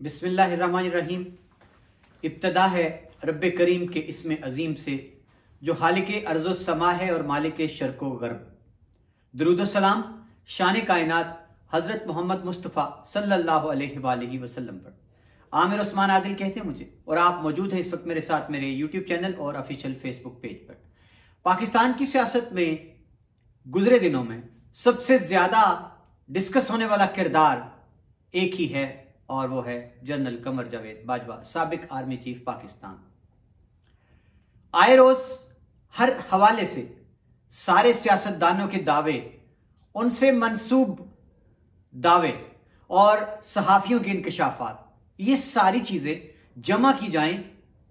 बिस्मिल्लाहिर्रहमानिर्रहीम। इब्तदा है रब करीम के इसम अजीम से, जो हालिक अर्ज़ समा है और मालिक शर्को गर्ब दरुद सलाम शान कायनात, हज़रत मोहम्मद मुस्तफ़ा सल्लल्लाहु अलैहि वसल्लम पर। आमिर उस्मान आदिल कहते हैं मुझे, और आप मौजूद हैं इस वक्त मेरे साथ मेरे यूट्यूब चैनल और ऑफिशियल फेसबुक पेज पर। पाकिस्तान की सियासत में गुजरे दिनों में सबसे ज़्यादा डिस्कस होने वाला किरदार एक ही है और वो है जनरल कमर जावेद बाजवा, सबक आर्मी चीफ पाकिस्तान। आए रोज हर हवाले से सारे सियासतदानों के दावे, उनसे मंसूब दावे और सहाफियों के इंकशाफात, ये सारी चीज़ें जमा की जाएँ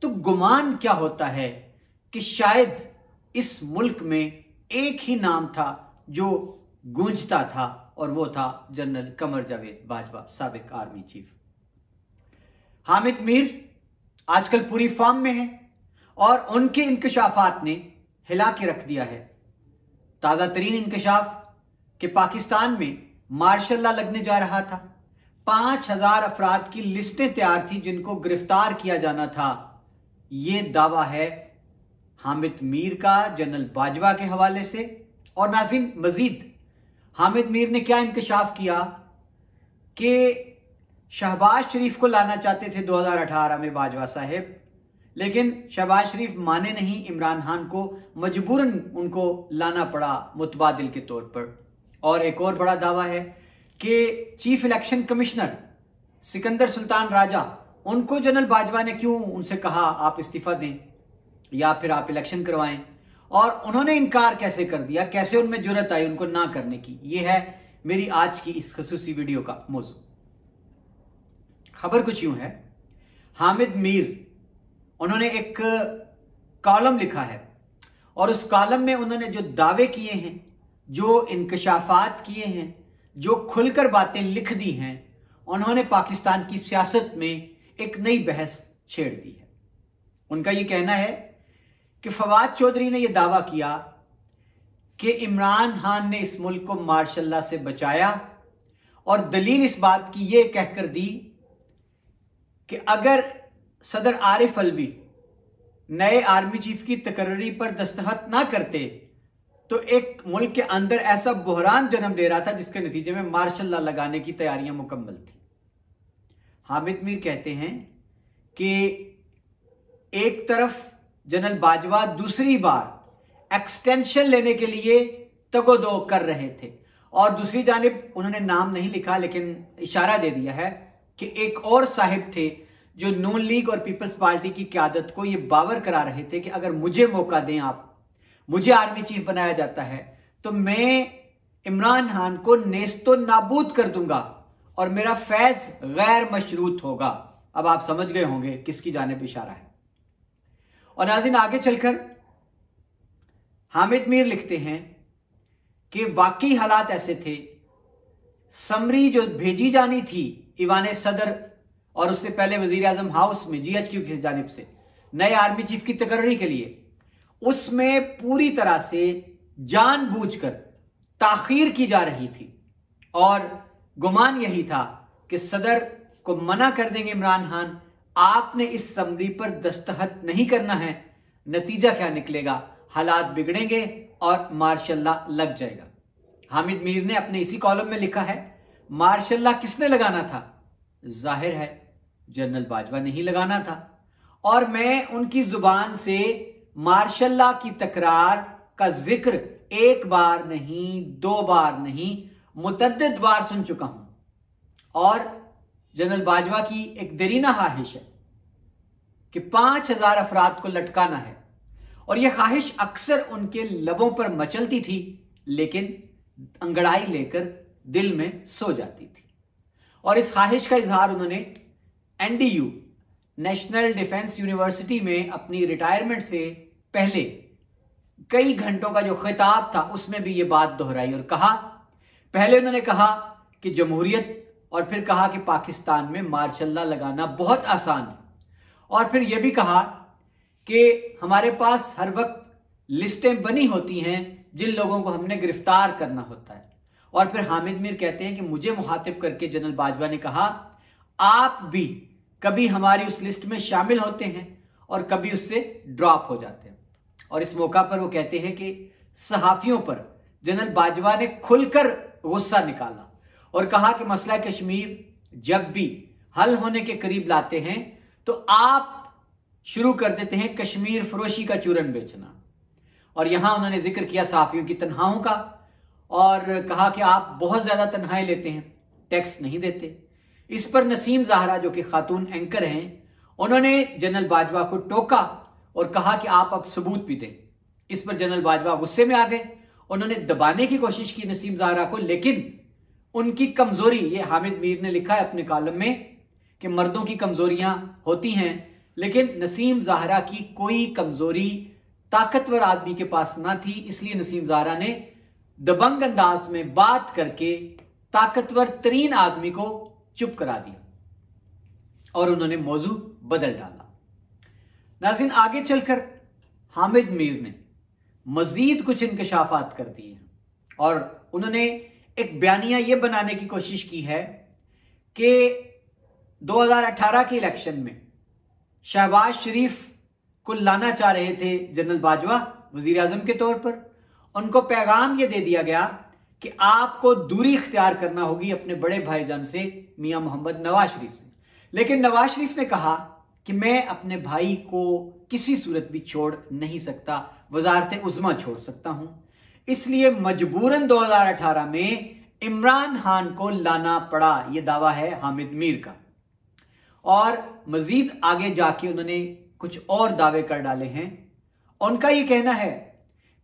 तो गुमान क्या होता है कि शायद इस मुल्क में एक ही नाम था जो गूंजता था और वो था जनरल कमर जावेद बाजवा सबक आर्मी चीफ। हामिद मीर आजकल पूरी फॉर्म में है और उनके इंकशाफात ने हिला के रख दिया है। ताज़ा तरीन इंकशाफ कि पाकिस्तान में मार्शल्ला लगने जा रहा था। पाँच हज़ार अफराद की लिस्टें तैयार थी जिनको गिरफ़्तार किया जाना था। यह दावा है हामिद मीर का, जनरल बाजवा के हवाले से और नाजिम मजीद हामिद मीर ने क्या इंकशाफ किया कि शहबाज शरीफ को लाना चाहते थे 2018 में बाजवा साहेब, लेकिन शहबाज शरीफ माने नहीं इमरान खान को, मजबूरन उनको लाना पड़ा मुतबादिल के तौर पर। और एक और बड़ा दावा है कि chief election commissioner Sikandar Sultan Raja, उनको जनरल बाजवा ने क्यों उनसे कहा आप इस्तीफा दें या फिर आप इलेक्शन करवाएँ? और उन्होंने इनकार कैसे कर दिया? कैसे उनमें ज़रूरत आई उनको ना करने की? यह है मेरी आज की इस खसूसी वीडियो का मौजू। खबर कुछ यूँ है, हामिद मीर, उन्होंने एक कॉलम लिखा है और उस कॉलम में उन्होंने जो दावे किए हैं, जो इंकशाफात किए हैं, जो खुलकर बातें लिख दी हैं, उन्होंने पाकिस्तान की सियासत में एक नई बहस छेड़ दी है। उनका यह कहना है कि फवाद चौधरी ने यह दावा किया कि इमरान खान ने इस मुल्क को मार्शल्ला से बचाया और दलील इस बात की यह कहकर दी कि अगर सदर आरिफ अलवी नए आर्मी चीफ की तकर्री पर दस्तखत ना करते तो एक मुल्क के अंदर ऐसा बहरान जन्म ले रहा था जिसके नतीजे में मार्शल लगाने की तैयारियाँ मुकम्मल थी। हामिद मीर कहते हैं कि एक तरफ़ जनरल बाजवा दूसरी बार एक्सटेंशन लेने के लिए तगोदो कर रहे थे। और दूसरी जानब उन्होंने नाम नहीं लिखा, लेकिन इशारा दे दिया है कि एक और साहिब थे जो नून लीग और पीपल्स पार्टी की क्यादत को यह बावर करा रहे थे कि अगर मुझे मौका दें आप, मुझे आर्मी चीफ बनाया जाता है तो मैं इमरान खान को नेस्तो नाबूद कर दूँगा और मेरा फैज गैर मशरूत होगा। अब आप समझ गए होंगे किसकी जानब इशारा है। और नाजिन आगे चलकर हामिद मीर लिखते हैं कि वाकई हालात ऐसे थे। समरी जो भेजी जानी थी ईवान सदर और उससे पहले वज़ीर आज़म हाउस में जी एच क्यू की जानब से, नए आर्मी चीफ की तकर्री के लिए, उसमें पूरी तरह से जानबूझकर ताखीर की जा रही थी। और गुमान यही था कि सदर को मना कर देंगे इमरान खान आपने इस समरी पर दस्तखत नहीं करना है। नतीजा क्या निकलेगा? हालात बिगड़ेंगे और मार्शल्ला लग जाएगा। हामिद मीर ने अपने इसी कॉलम में लिखा है, मार्शल्ला किसने लगाना था? ज़ाहिर है, जनरल बाजवा नहीं लगाना था। और मैं उनकी ज़ुबान से मार्शल्ला की तकरार का ज़िक्र एक बार नहीं, दो बार नहीं मुतद बार सुन चुका हूँ। और जनरल बाजवा की एक दरीना ख्वाहिश है कि पाँच हज़ार अफराद को लटकाना है। और यह ख्वाहिश अक्सर उनके लबों पर मचलती थी, लेकिन अंगड़ाई लेकर दिल में सो जाती थी। और इस ख्वाहिश का इजहार उन्होंने एनडीयू, नेशनल डिफेंस यूनिवर्सिटी में अपनी रिटायरमेंट से पहले कई घंटों का जो खिताब था, उसमें भी ये बात दोहराई और कहा, पहले उन्होंने कहा कि जमहूरियत और फिर कहा कि पाकिस्तान में मार्शल्ला लगाना बहुत आसान है। और फिर यह भी कहा कि हमारे पास हर वक्त लिस्टें बनी होती हैं जिन लोगों को हमने गिरफ़्तार करना होता है। और फिर हामिद मीर कहते हैं कि मुझे मुखातिब करके जनरल बाजवा ने कहा, आप भी कभी हमारी उस लिस्ट में शामिल होते हैं और कभी उससे ड्रॉप हो जाते हैं। और इस मौका पर वो कहते हैं कि सहाफियों पर जनरल बाजवा ने खुलकर गुस्सा निकाला और कहा कि मसला कश्मीर जब भी हल होने के करीब लाते हैं तो आप शुरू कर देते हैं कश्मीर फरोशी का चूरन बेचना। और यहाँ उन्होंने ज़िक्र किया साफियों की तनहाओं का और कहा कि आप बहुत ज़्यादा तनहाएँ लेते हैं, टैक्स नहीं देते। इस पर नसीम जहरा, जो कि खातून एंकर हैं, उन्होंने जनरल बाजवा को टोका और कहा कि आप अब सबूत भी दें। इस पर जनरल बाजवा गुस्से में आ गए। उन्होंने दबाने की कोशिश की नसीम जहरा को, लेकिन उनकी कमज़ोरी, ये हामिद मीर ने लिखा है अपने कॉलम में कि मर्दों की कमजोरियाँ होती हैं, लेकिन नसीम जहरा की कोई कमज़ोरी ताकतवर आदमी के पास ना थी, इसलिए नसीम जहरा ने दबंग अंदाज में बात करके ताकतवर तरीन आदमी को चुप करा दिया और उन्होंने मौजू बदल डाला। नाजिन आगे चलकर हामिद मीर ने मजीद कुछ इंकशाफात कर दिए हैं और उन्होंने एक बयानिया यह बनाने की कोशिश की है कि 2018 के इलेक्शन में शहबाज शरीफ को लाना चाह रहे थे जनरल बाजवा वज़ीर आज़म के तौर पर। उनको पैगाम यह दे दिया गया कि आपको दूरी इख्तियार करना होगी अपने बड़े भाईजान से, मियाँ मोहम्मद नवाज़ शरीफ से। लेकिन नवाज़ शरीफ ने कहा कि मैं अपने भाई को किसी सूरत भी छोड़ नहीं सकता, वजारत उजमा छोड़ सकता हूँ। इसलिए मजबूरन 2018 में इमरान खान को लाना पड़ा यह दावा है हामिद मीर का। और मजीद आगे जाके उन्होंने कुछ और दावे कर डाले हैं। उनका यह कहना है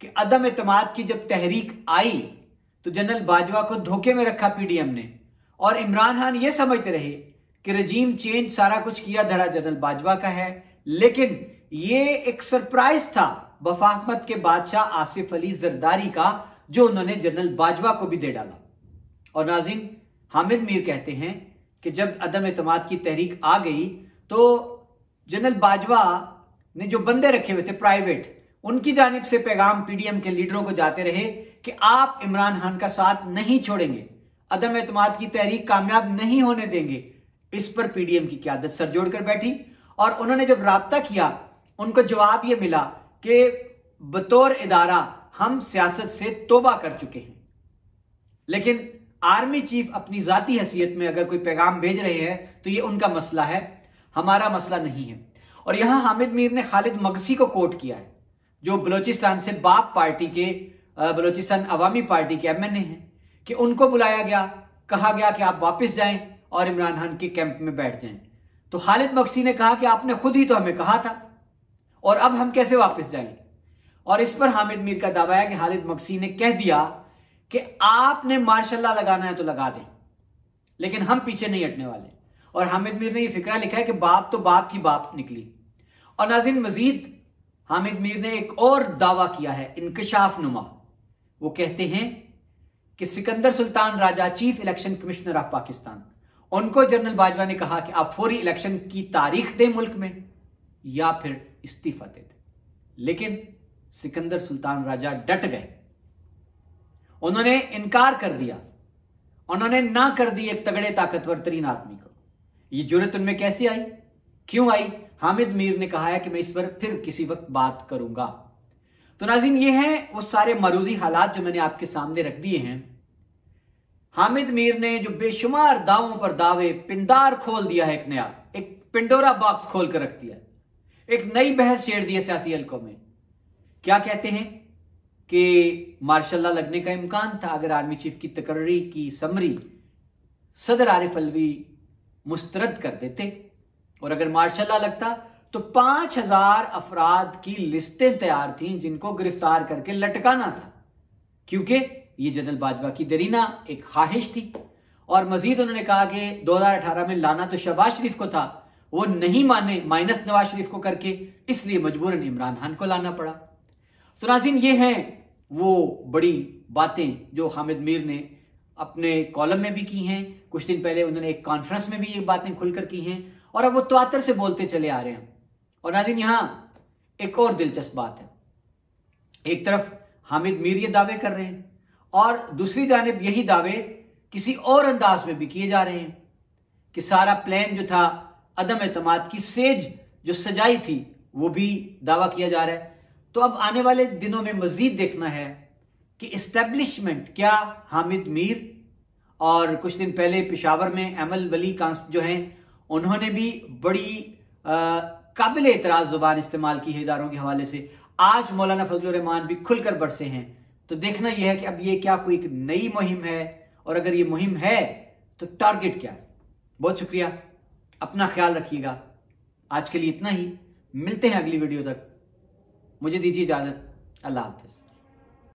कि अदम एतमाद की जब तहरीक आई तो जनरल बाजवा को धोखे में रखा पीडीएम ने और इमरान खान यह समझते रहे कि रजीम चेंज सारा कुछ किया धरा जनरल बाजवा का है। लेकिन ये एक सरप्राइज़ था बफाहमत के बादशाह आसिफ अली जरदारी का, जो उन्होंने जनरल बाजवा को भी दे डाला। और नाजिन, हामिद मीर कहते हैं कि जब अदम एतमाद की तहरीक आ गई तो जनरल बाजवा ने जो बंदे रखे हुए थे, प्राइवेट, उनकी जानब से पैगाम पीडीएम के लीडरों को जाते रहे कि आप इमरान खान का साथ नहीं छोड़ेंगे, अदम एतमाद की तहरीक कामयाब नहीं होने देंगे। इस पर पीडीएम की क्यादत सर जोड़कर बैठी और उन्होंने जब रबता किया, उनको जवाब यह मिला कि बतौर इदारा हम सियासत से तोबा कर चुके हैं। लेकिन आर्मी चीफ अपनी जाती हैसियत में अगर कोई पैगाम भेज रहे हैं तो यह उनका मसला है। हमारा मसला नहीं है। और यहाँ हामिद मीर ने खालिद मगसी को कोट किया है, जो बलोचिस्तान से बाप पार्टी के बलोचिस्तान अवामी पार्टी के एमएनए हैं, कि उनको बुलाया गया, कहा गया कि आप वापस जाएँ और इमरान खान के कैंप में बैठ जाएँ। तो खालिद मक्सी ने कहा कि आपने खुद ही तो हमें कहा था, और अब हम कैसे वापस जाएँ? और इस पर हामिद मीर का दावा है कि खालिद मक्सी ने कह दिया कि आपने मार्शल्ला लगाना है तो लगा दें। लेकिन हम पीछे नहीं हटने वाले। और हामिद मीर ने यह फिक्रा लिखा है कि बाप तो बाप की बाप निकली। और नाजिन मजीद, हामिद मीर ने एक और दावा किया है इंकशाफ नुमा वो कहते हैं कि Sikandar Sultan Raja, chief election commissioner of Pakistan. उनको जनरल बाजवा ने कहा कि आप फौरी इलेक्शन की तारीख दें मुल्क में, या फिर इस्तीफा दे दें। लेकिन सिकंदर सुल्तान राजा डट गए। उन्होंने इनकार कर दिया। उन्होंने ना कर दी एक तगड़े ताकतवर तरीन आदमी को। ये ज़रूरत उनमें कैसे आई? क्यों आई? हामिद मीर ने कहा है कि मैं इस पर फिर किसी वक्त बात करूँगा। तो नाजिन, ये हैं वो सारे मरूजी हालात जो मैंने आपके सामने रख दिए हैं। हामिद मीर ने जो बेशुमार दावों पर दावे पिंदार खोल दिया है एक नया, एक पिंडोरा बॉक्स खोल कर रख दिया एक नई बहस छेड़ दी है सियासी हल्कों में। क्या कहते हैं? कि मार्शल्ला लगने का इम्कान था, अगर आर्मी चीफ की तकर्री की समरी सदर आरिफ अलवी मुस्तरद कर देते। और अगर मार्शल्ला लगता तो पाँच हज़ार अफराद की लिस्टें तैयार थी जिनको गिरफ़्तार करके लटकाना था। क्योंकि ये जनरल बाजवा की दरीना एक ख्वाहिश थी। और मजीद उन्होंने कहा कि 2018 में लाना तो शहबाज शरीफ को था, वो नहीं माने माइनस नवाज़ शरीफ को करके, इसलिए मजबूरन इमरान खान को लाना पड़ा। तो नाजिन ये हैं, वो बड़ी बातें जो हामिद मीर ने अपने कॉलम में भी की हैं। कुछ दिन पहले उन्होंने एक कॉन्फ्रेंस में भी ये बातें खुलकर की हैं और अब वो त्वातर से बोलते चले आ रहे हैं। और नाजिन यहाँ एक और दिलचस्प बात है। एक तरफ़ हामिद मीर ये दावे कर रहे हैं और दूसरी जानब यही दावे किसी और अंदाज में भी किए जा रहे हैं कि सारा प्लान जो था अदम एतमाद की सेज जो सजाई थी, वो भी दावा किया जा रहा है। तो अब आने वाले दिनों में मजीद देखना है कि इस्टेब्लिशमेंट क्या हामिद मीर और कुछ दिन पहले पिशावर में अमल वली कांस जो हैं, उन्होंने भी बड़ी काबिल एतराज़ ज़ुबान इस्तेमाल की है इदारों के हवाले से। आज मौलाना फजल रहमान भी खुलकर बरसे हैं। तो देखना यह है कि अब ये क्या कोई एक नई मुहिम है और अगर ये मुहिम है तो टारगेट क्या? है बहुत शुक्रिया। अपना ख्याल रखिएगा। आज के लिए इतना ही। मिलते हैं अगली वीडियो तक। मुझे दीजिए इजाज़त। अल्लाह हाफिज़।